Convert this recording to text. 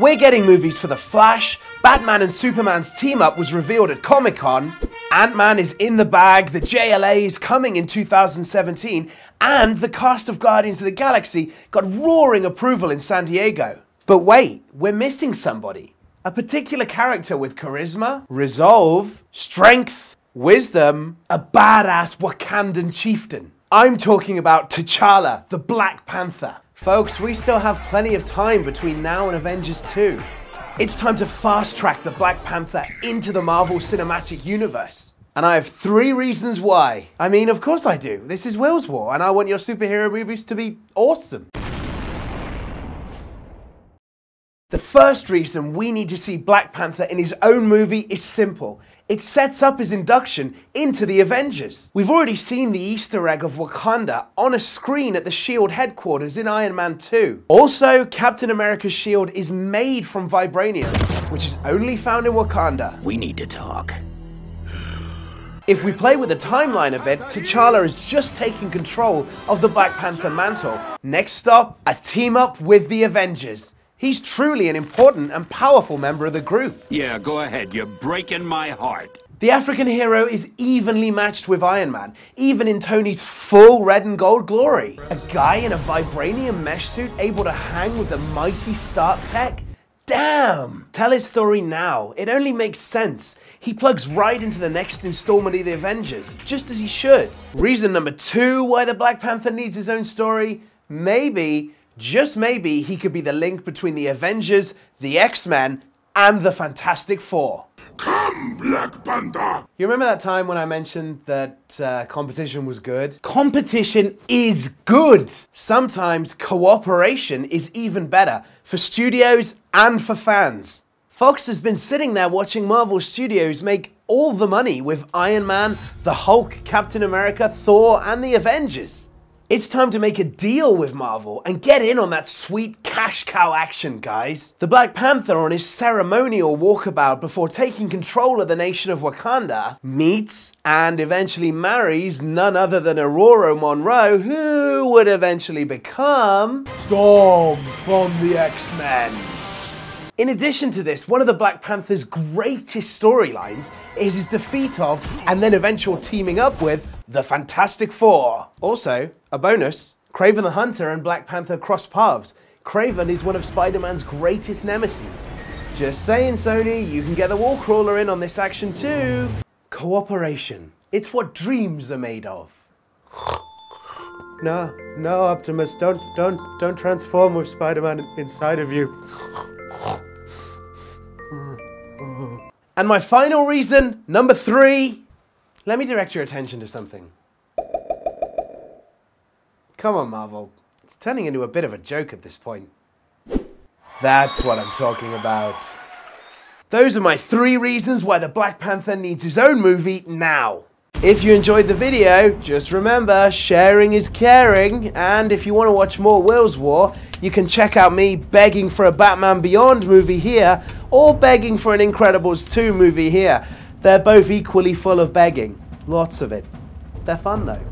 We're getting movies for The Flash, Batman and Superman's team up was revealed at Comic Con, Ant Man is in the bag, the JLA is coming in 2017, and the cast of Guardians of the Galaxy got roaring approval in San Diego. But wait, we're missing somebody. A particular character with charisma, resolve, strength, wisdom, a badass Wakandan chieftain. I'm talking about T'Challa, the Black Panther. Folks, we still have plenty of time between now and Avengers 2. It's time to fast track the Black Panther into the Marvel Cinematic Universe. And I have three reasons why. I mean, of course I do. This is Will's War, and I want your superhero movies to be awesome. The first reason we need to see Black Panther in his own movie is simple. It sets up his induction into the Avengers. We've already seen the Easter egg of Wakanda on a screen at the SHIELD headquarters in Iron Man 2. Also, Captain America's shield is made from vibranium, which is only found in Wakanda. We need to talk. If we play with the timeline a bit, T'Challa is just taking control of the Black Panther mantle. Next stop, a team up with the Avengers. He's truly an important and powerful member of the group. Yeah, go ahead. You're breaking my heart. The African hero is evenly matched with Iron Man, even in Tony's full red and gold glory. A guy in a vibranium mesh suit able to hang with the mighty Stark tech? Damn! Tell his story now. It only makes sense. He plugs right into the next installment of the Avengers, just as he should. Reason number two why the Black Panther needs his own story? Maybe just maybe he could be the link between the Avengers, the X-Men, and the Fantastic Four. Come, Black Panther! You remember that time when I mentioned that uh, competition was good? Competition is good! Sometimes cooperation is even better for studios and for fans. Fox has been sitting there watching Marvel Studios make all the money with Iron Man, the Hulk, Captain America, Thor, and the Avengers. It's time to make a deal with Marvel and get in on that sweet cash cow action, guys. The Black Panther on his ceremonial walkabout before taking control of the nation of Wakanda meets and eventually marries none other than Ororo Munroe, who would eventually become Storm from the X-Men. In addition to this, one of the Black Panther's greatest storylines is his defeat of, and then eventual teaming up with, the Fantastic Four. Also, a bonus, Kraven the Hunter and Black Panther cross paths. Kraven is one of Spider-Man's greatest nemesis. Just saying, Sony, you can get the wall crawler in on this action too. Cooperation. It's what dreams are made of. No, no, Optimus, don't, don't, don't transform with Spider-Man inside of you. And my final reason, number three, let me direct your attention to something. Come on, Marvel. It's turning into a bit of a joke at this point. That's what I'm talking about. Those are my three reasons why the Black Panther needs his own movie now. If you enjoyed the video, just remember, sharing is caring, and if you want to watch more Will's War, you can check out me begging for a Batman Beyond movie here, or begging for an Incredibles 2 movie here. They're both equally full of begging. Lots of it. They're fun though.